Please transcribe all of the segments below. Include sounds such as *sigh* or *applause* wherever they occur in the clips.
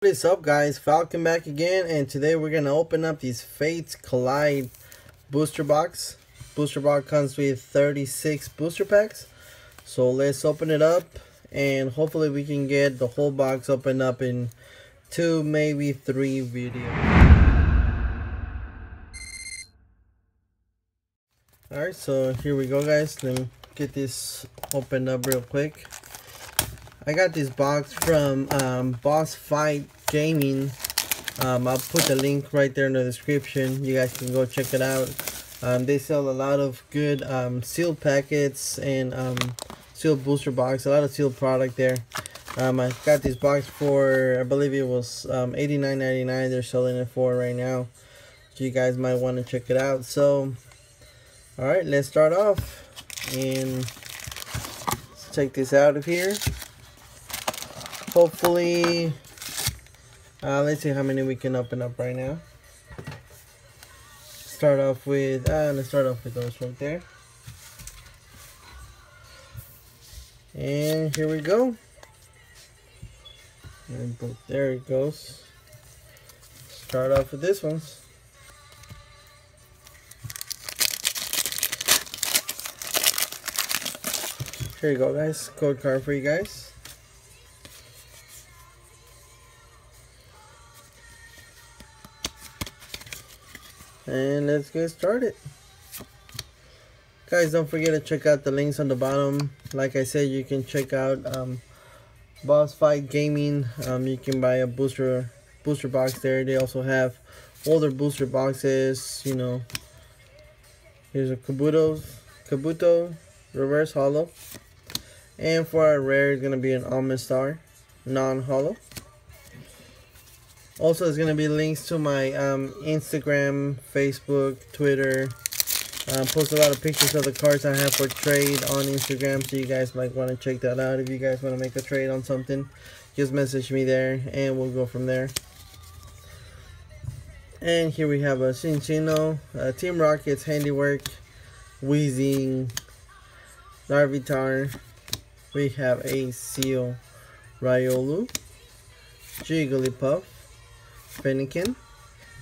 What is up guys, Falcon back again and today we're going to open up these Fates Collide booster box. Booster box comes with 36 booster packs. So let's open it up and hopefully we can get the whole box opened up in two, maybe three videos. Alright, so here we go guys. Let me get this opened up real quick. I got this box from um, Boss Fight Gaming. Um, I'll put the link right there in the description. You guys can go check it out. Um, they sell a lot of good um, sealed packets and um, sealed booster box. A lot of sealed product there. Um, I got this box for, I believe it was um, $89.99. They're selling it for right now. So you guys might want to check it out. So, alright, let's start off. And let's take this out of here hopefully uh, let's see how many we can open up right now. Start off with uh, let's start off with those right there. And here we go. And there it goes. Start off with this one. Here you go guys. Code card for you guys and let's get started. Guys don't forget to check out the links on the bottom. Like I said you can check out um, boss fight gaming. Um, you can buy a booster booster box there. They also have older booster boxes you know. Here's a Kabuto Kabuto reverse hollow. And for our rare is gonna be an Omastar non-hollow also, there's going to be links to my um, Instagram, Facebook, Twitter. Um, post a lot of pictures of the cards I have for trade on Instagram, so you guys might want to check that out. If you guys want to make a trade on something, just message me there, and we'll go from there. And here we have a Cinccino, uh, Team Rocket's Handiwork, Weezing, Larvitar. We have a Seal Riolu, Jigglypuff, Fennekin.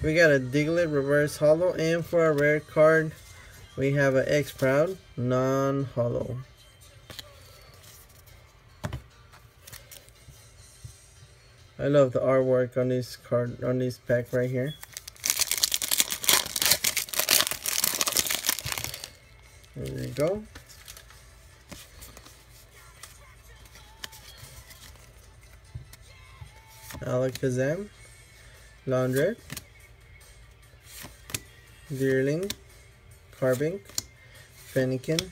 We got a Diglett reverse hollow and for a rare card we have an Exploud non-hollow. I love the artwork on this card on this pack right here. There you go. Alakazam. Laundrette, Deerling, Carbink, Fennekin,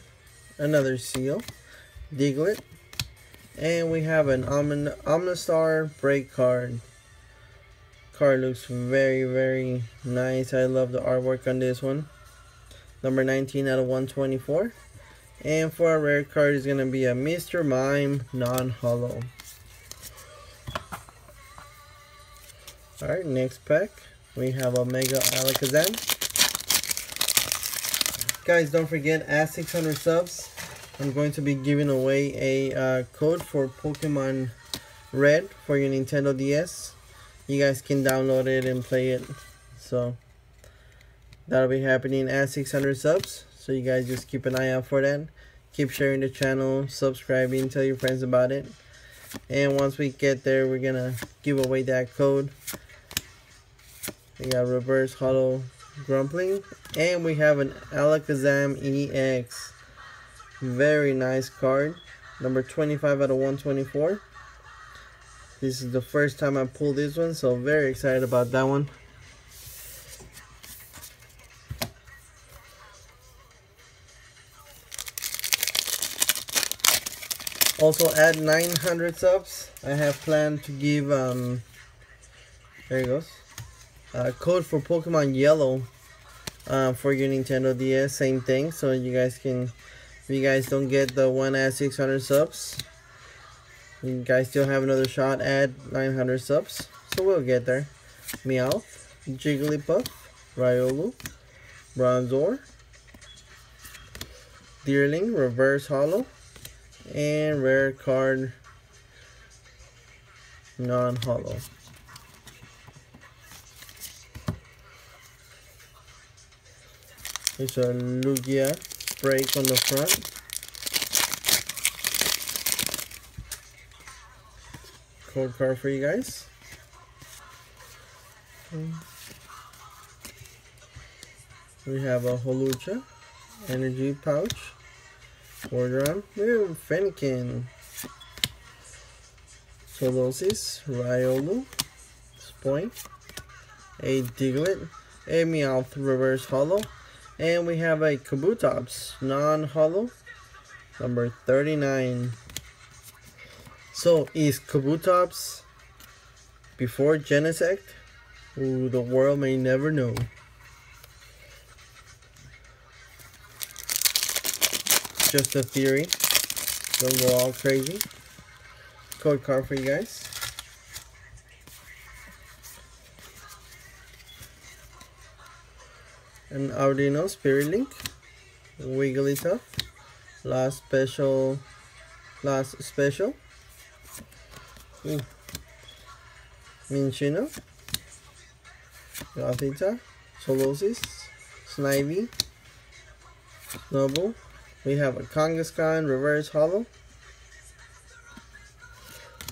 another Seal, Diglett, and we have an Omni Omastar break card. Card looks very, very nice. I love the artwork on this one. Number 19 out of 124. And for our rare card is going to be a Mr. Mime non-hollow. Alright, next pack. We have Omega Alakazam. Guys, don't forget, at 600 subs, I'm going to be giving away a uh, code for Pokemon Red for your Nintendo DS. You guys can download it and play it. So, that'll be happening at 600 subs. So you guys just keep an eye out for that. Keep sharing the channel, subscribing, tell your friends about it. And once we get there, we're going to give away that code. We got reverse hollow grumpling. And we have an Alakazam EX. Very nice card. Number 25 out of 124. This is the first time I pulled this one, so very excited about that one. Also at 900 subs, I have planned to give, um, there it goes uh, code for Pokemon Yellow uh, for your Nintendo DS. Same thing. So you guys can, if you guys don't get the one at 600 subs, you guys still have another shot at 900 subs. So we'll get there. Meowth, Jigglypuff, Riolu, Bronzor, Deerling, Reverse Hollow, and Rare Card Non-Hollow. It's a Lugia break on the front. Code card for you guys. We have a Hawlucha energy pouch. Orderon. Ooh, Fennekin. Solosis. Riolu. Spoink. A Diglett. A Meowth reverse hollow. And we have a Kabutops non-hollow. Number 39. So is Kabutops before Genesect? Ooh, the world may never know. Just a theory. Don't go all crazy. Code card for you guys. An Audino Spirit Link. Wigglytuff. Last special. Last special. Hmm. Ooh. Minccino. Gothita. Solosis. Snivy. Snubbull. We have a Kangaskhan reverse hollow.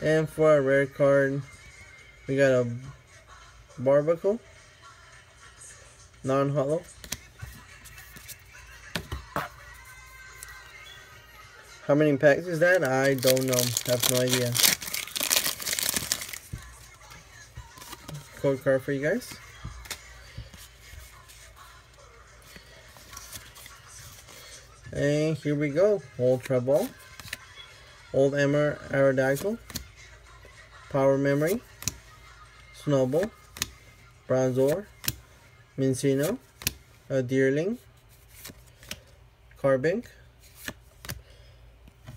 And for a rare card, we got a Barbacle. Non-hollow. How many packs is that? I don't know. have no idea. Code card for you guys. And here we go. Ultra Ball. Old Amber Aerodactyl. Power Memory. Snubbull. Bronzor. Minccino. A Deerling. Carbink.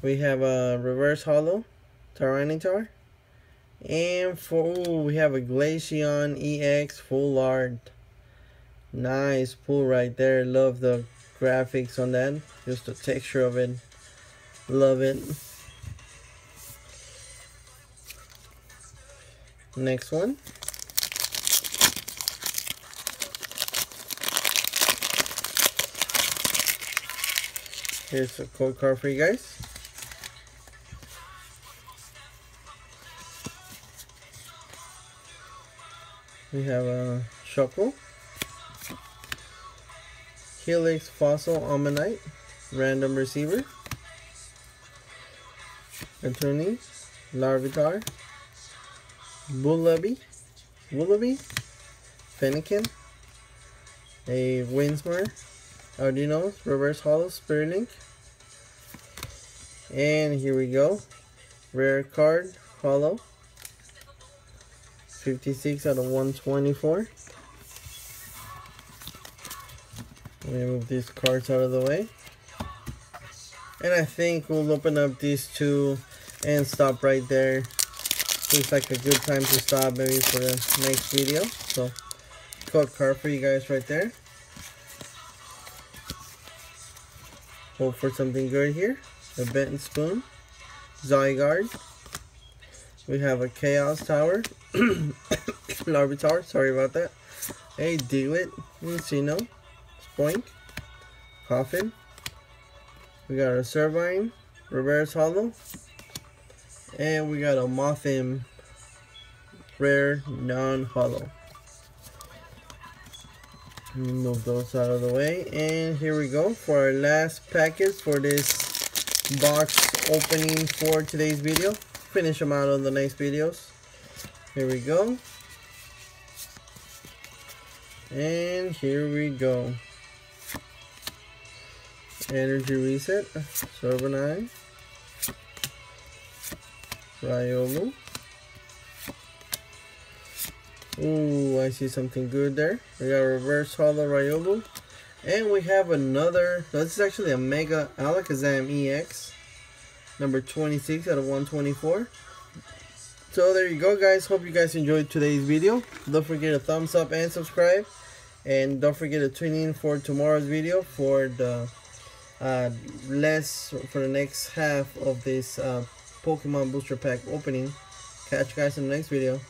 We have a Reverse Hollow. Tyranitar. And for ooh, we have a Glaceon EX Full Art. Nice pull right there. Love the graphics on that just the texture of it love it next one here's a code card for you guys. We have a Shuckle Helix Fossil Omanyte, Random Receiver, Attorney, Larvitar, Bullaby, Bullaby, Fennekin, a Whismur, Audino, Reverse Hollow, Spirit Link, and here we go, Rare Card, Hollow, 56 out of 124. Let me move these cards out of the way. And I think we'll open up these two and stop right there. Looks like a good time to stop maybe for the next video. So, code card for you guys right there. Hope for something good here. A Bent Spoon. Zygarde. We have a Chaos Tower. *coughs* Larvitar, sorry about that. A Diglett. Minccino. Boink. Koffing. We got a Servine. Reverse Hollow. And we got a Mothim Rare Non-Hollow. Move those out of the way. And here we go for our last package for this box opening for today's video. Finish them out on the next videos. Here we go. And here we go. Energy Reset, Servine, Riolu. Ooh, I see something good there. We got a Reverse Hollow Riolu. And we have another, this is actually a Mega Alakazam EX. Number 26 out of 124. So there you go guys. Hope you guys enjoyed today's video. Don't forget to thumbs up and subscribe. And don't forget to tune in for tomorrow's video for the uh, less for the next half of this uh, Pokemon booster pack opening. Catch you guys in the next video.